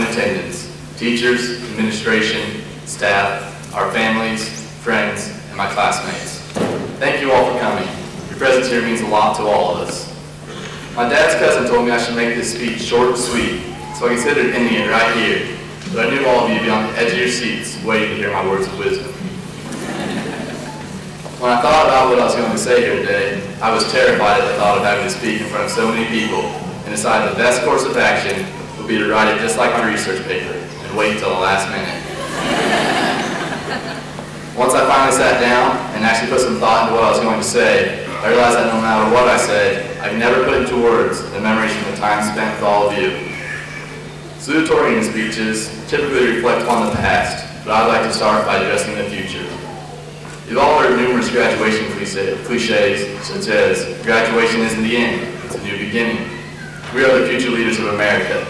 in attendance, teachers, administration, staff, our families, friends, and my classmates. Thank you all for coming. Your presence here means a lot to all of us. My dad's cousin told me I should make this speech short and sweet, so I considered ending it right here. But I knew all of you would be on the edge of your seats waiting to hear my words of wisdom. When I thought about what I was going to say here today, I was terrified at the thought of having to speak in front of so many people and decided the best course of action be to write it just like my research paper and wait until the last minute. Once I finally sat down and actually put some thought into what I was going to say, I realized that no matter what I said, I've never put into words the memories from the time spent with all of you. Salutatorian speeches typically reflect on the past, but I'd like to start by addressing the future. You've all heard numerous graduation cliches, such as, graduation isn't the end, it's a new beginning. We are the future leaders of America,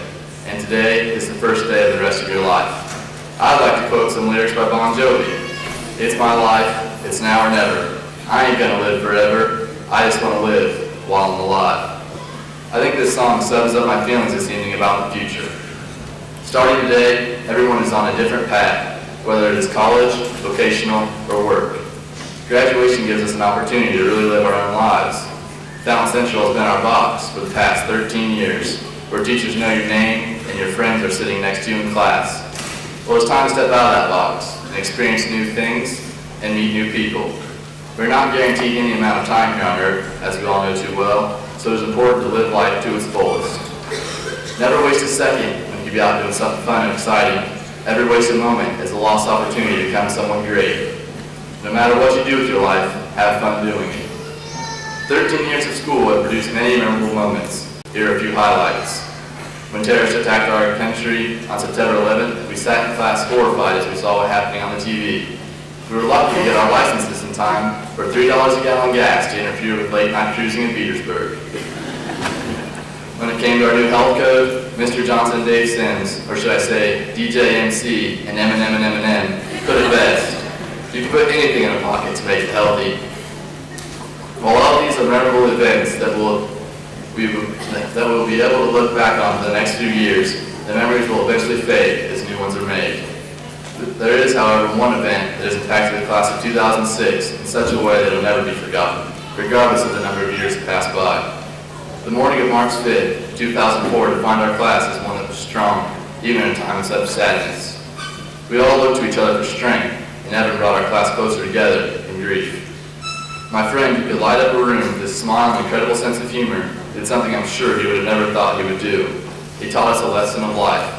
and today is the first day of the rest of your life. I'd like to quote some lyrics by Bon Jovi. It's my life, it's now or never. I ain't gonna live forever, I just wanna live while I'm alive. I think this song sums up my feelings this evening about the future. Starting today, everyone is on a different path, whether it is college, vocational, or work. Graduation gives us an opportunity to really live our own lives. Fountain Central has been our box for the past 13 years, where teachers know your name and your friends are sitting next to you in class. Well, it's time to step out of that box and experience new things and meet new people. We're not guaranteed any amount of time here on earth, as we all know too well, so it's important to live life to its fullest. Never waste a second when you be out doing something fun and exciting. Every wasted moment is a lost opportunity to become someone great. No matter what you do with your life, have fun doing it. 13 years of school have produced many memorable moments. Here are a few highlights. When terrorists attacked our country on September 11th, we sat in class horrified as we saw what happening on the TV. We were lucky to get our licenses in time for $3 a gallon gas to interfere with late night cruising in Veedersburg. When it came to our new health code, Mr. Johnson Dave Sims, or should I say DJ MC and Eminem and Eminem, put it best. You can put anything in a pocket to make it healthy. While all these are memorable events that will we will, that we'll be able to look back on for the next few years, the memories will eventually fade as new ones are made. There is, however, one event that has impacted the class of 2006 in such a way that it will never be forgotten, regardless of the number of years that pass by. The morning of March 5th, 2004 defined our class as one that was strong, even in a time of sadness. We all looked to each other for strength, and Evan brought our class closer together in grief. My friend who could light up a room with his smile and incredible sense of humor did something I'm sure he would have never thought he would do. He taught us a lesson of life,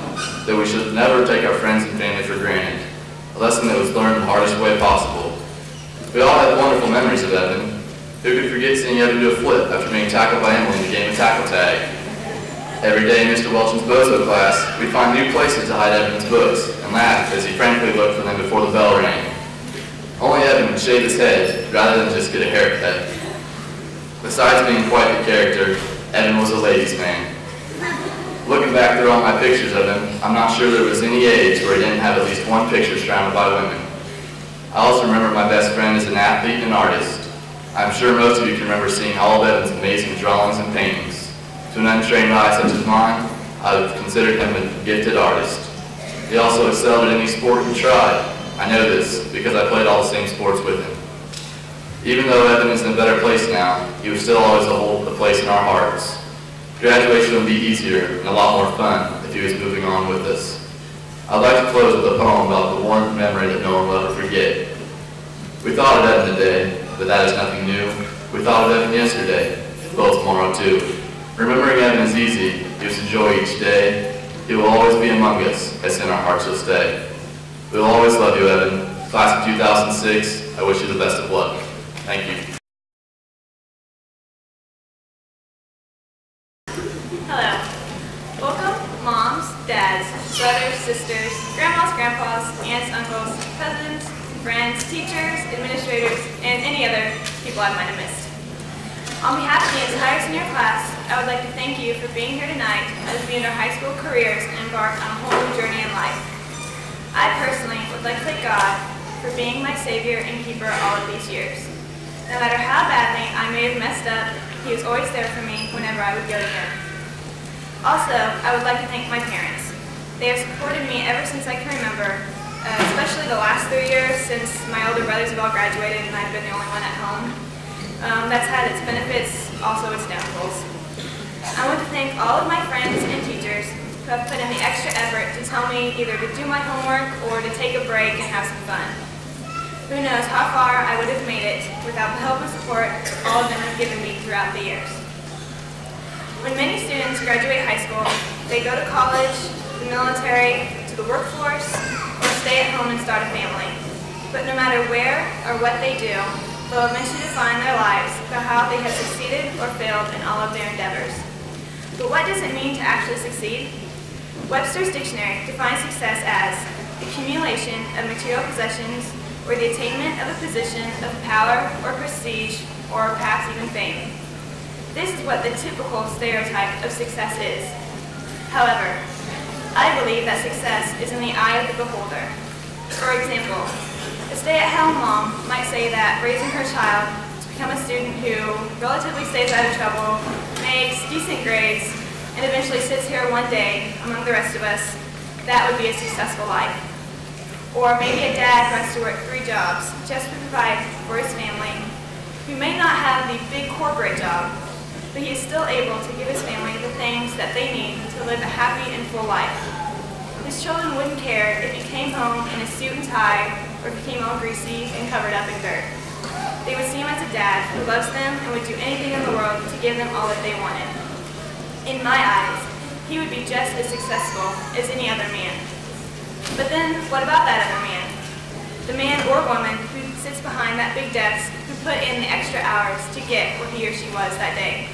that we should never take our friends and family for granted, a lesson that was learned the hardest way possible. We all have wonderful memories of Evan. Who could forget seeing Evan do a flip after being tackled by Emily in the game of tackle tag? Every day in Mr. Welch's Bozo class, we'd find new places to hide Evan's books and laugh as he frankly looked for them before the bell rang. Only Evan would shave his head rather than just get a haircut. Besides being quite the character, Evan was a ladies' man. Looking back through all my pictures of him, I'm not sure there was any age where he didn't have at least one picture surrounded by women. I also remember my best friend as an athlete and an artist. I'm sure most of you can remember seeing all of Evan's amazing drawings and paintings. To an untrained eye such as mine, I would consider him a gifted artist. He also excelled at any sport he tried. I know this because I played all the same sports with him. Even though Evan is in a better place now, he was still always hold a place in our hearts. Graduation would be easier and a lot more fun if he was moving on with us. I'd like to close with a poem about the warm memory that no one will ever forget. We thought of Evan today, but that is nothing new. We thought of Evan yesterday, well tomorrow too. Remembering Evan is easy, gives a joy each day. He will always be among us, as in our hearts will stay. We will always love you, Evan. Class of 2006, I wish you the best of luck. Thank you. Hello. Welcome, moms, dads, brothers, sisters, grandmas, grandpas, aunts, uncles, cousins, friends, teachers, administrators, and any other people I might have missed. On behalf of the entire senior class, I would like to thank you for being here tonight as we end our high school careers and embark on a whole new journey in life. I personally would like to thank God for being my savior and keeper all of these years. No matter how badly I may have messed up, he was always there for me whenever I would go to him. Also, I would like to thank my parents. They have supported me ever since I can remember, uh, especially the last three years since my older brothers have all graduated and I've been the only one at home. Um, that's had its benefits, also its downfalls. I want to thank all of my friends and teachers who have put in the extra effort to tell me either to do my homework or to take a break and have some fun. Who knows how far I would have made it without the help and support all of them have given me throughout the years. When many students graduate high school, they go to college, the military, to the workforce, or stay at home and start a family. But no matter where or what they do, they'll eventually define their lives by how they have succeeded or failed in all of their endeavors. But what does it mean to actually succeed? Webster's dictionary defines success as accumulation of material possessions or the attainment of a position of power or prestige or perhaps even fame. This is what the typical stereotype of success is. However, I believe that success is in the eye of the beholder. For example, a stay-at-home mom might say that raising her child to become a student who relatively stays out of trouble, makes decent grades, and eventually sits here one day among the rest of us, that would be a successful life. Or maybe a dad has to work three jobs just to provide for his family, who may not have the big corporate job, but he is still able to give his family the things that they need to live a happy and full life. His children wouldn't care if he came home in a suit and tie or if he came all greasy and covered up in dirt. They would see him as a dad who loves them and would do anything in the world to give them all that they wanted. In my eyes, he would be just as successful as any other man. But then, what about that other man? The man or woman who sits behind that big desk who put in the extra hours to get where he or she was that day.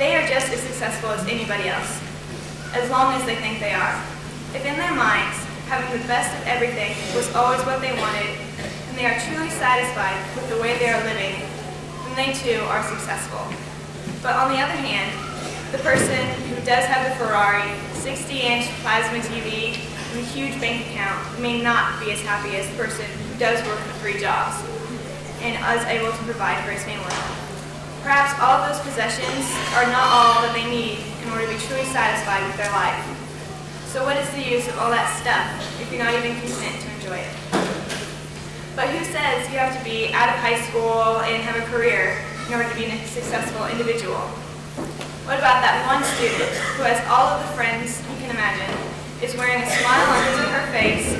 They are just as successful as anybody else, as long as they think they are. If in their minds, having the best of everything was always what they wanted, and they are truly satisfied with the way they are living, then they too are successful. But on the other hand, the person who does have the Ferrari, 60-inch plasma TV, a huge bank account may not be as happy as the person who does work for three jobs and is able to provide for his family. Perhaps all of those possessions are not all that they need in order to be truly satisfied with their life. So what is the use of all that stuff if you're not even content to enjoy it? But who says you have to be out of high school and have a career in order to be a successful individual? What about that one student who has all of the friends you can imagine, is wearing a smile on his or her face,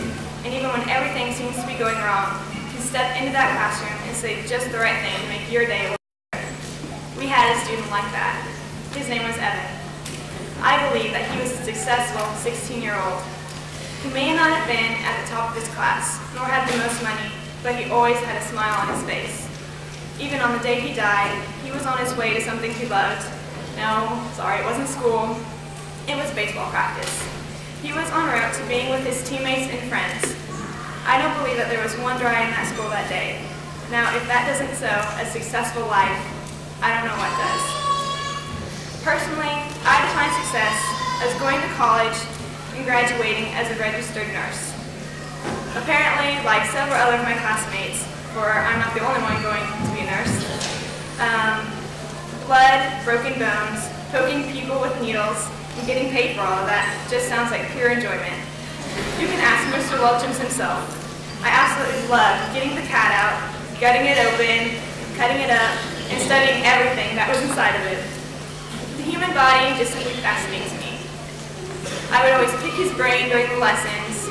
and even when everything seems to be going wrong, can step into that classroom and say just the right thing to make your day better. We had a student like that. His name was Evan. I believe that he was a successful 16-year-old. He may not have been at the top of his class, nor had the most money, but he always had a smile on his face. Even on the day he died, he was on his way to something he loved. No, sorry, it wasn't school. It was baseball practice. He was en route to being with his teammates and friends. I don't believe that there was one dry in that school that day. Now, if that doesn't sow a successful life, I don't know what does. Personally, I define success as going to college and graduating as a registered nurse. Apparently, like several other of my classmates, for I'm not the only one going to be a nurse, um, blood, broken bones, poking people with needles, and getting paid for all of that just sounds like pure enjoyment. You can ask Mr. Welchams himself. I absolutely loved getting the cat out gutting it open, cutting it up, and studying everything that was inside of it. The human body just simply fascinates me. I would always pick his brain during the lessons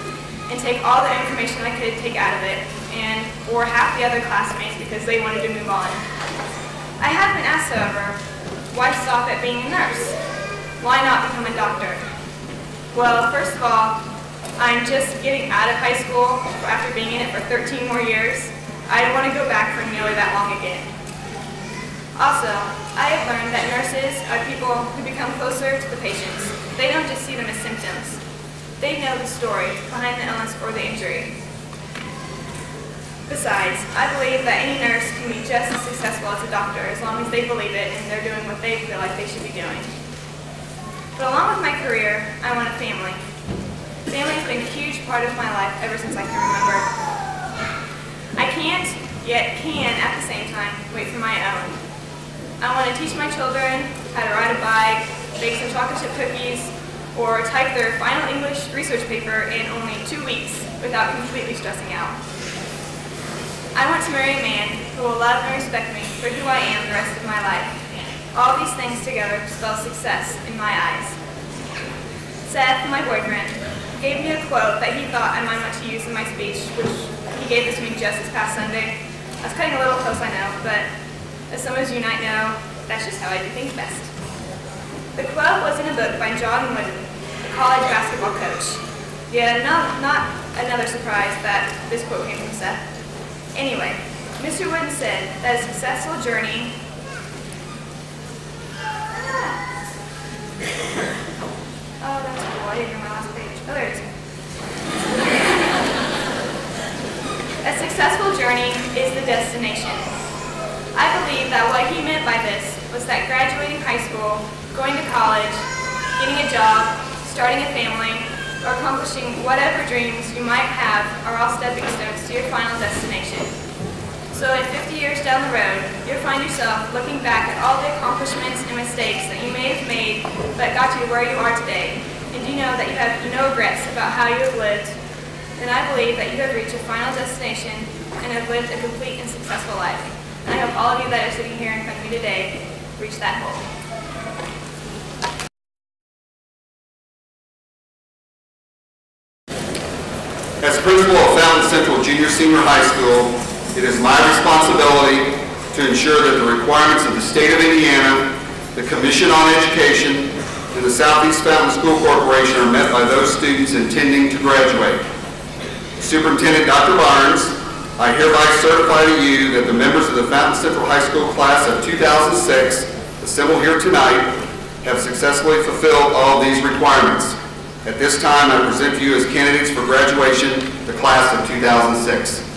and take all the information I could take out of it, and or half the other classmates because they wanted to move on. I have been asked, however, why stop at being a nurse? Why not become a doctor? Well, first of all, I'm just getting out of high school after being in it for 13 more years, I don't want to go back for nearly that long again. Also, I have learned that nurses are people who become closer to the patients. They don't just see them as symptoms. They know the story behind the illness or the injury. Besides, I believe that any nurse can be just as successful as a doctor as long as they believe it and they're doing what they feel like they should be doing. But along with my career, I want a family. Family has been a huge part of my life ever since I can remember. I can't, yet can at the same time, wait for my own. I want to teach my children how to ride a bike, bake some chocolate chip cookies, or type their final English research paper in only two weeks without completely stressing out. I want to marry a man who will love and respect me for who I am the rest of my life. All these things together spell success in my eyes. Seth, my boyfriend, gave me a quote that he thought I might want to use in my speech, which he gave this to me just this past Sunday. I was cutting a little close, I know, but as some of you might know, that's just how I do things best. The quote was in a book by John Wooden, a college basketball coach. Yet not, not another surprise that this quote came from Seth. Anyway, Mr. Wooden said that a successful journey Oh, that's cool. I didn't hear my last page. Oh, there it is. A successful journey is the destination. I believe that what he meant by this was that graduating high school, going to college, getting a job, starting a family, or accomplishing whatever dreams you might have are all stepping stones to your final destination. So in 50 years down the road, you'll find yourself looking back at all the accomplishments and mistakes that you may have made that got you where you are today, and you know that you have no regrets about how you have lived, then I believe that you have reached your final destination and have lived a complete and successful life. And I hope all of you that are sitting here in front of me today reach that goal. As principal of Fountain Central Junior Senior High School, it is my responsibility to ensure that the requirements of the state of Indiana, the Commission on Education, and the Southeast Fountain School Corporation are met by those students intending to graduate. Superintendent Dr. Barnes, I hereby certify to you that the members of the Fountain Central High School class of 2006 assembled here tonight have successfully fulfilled all these requirements. At this time, I present to you as candidates for graduation the class of 2006.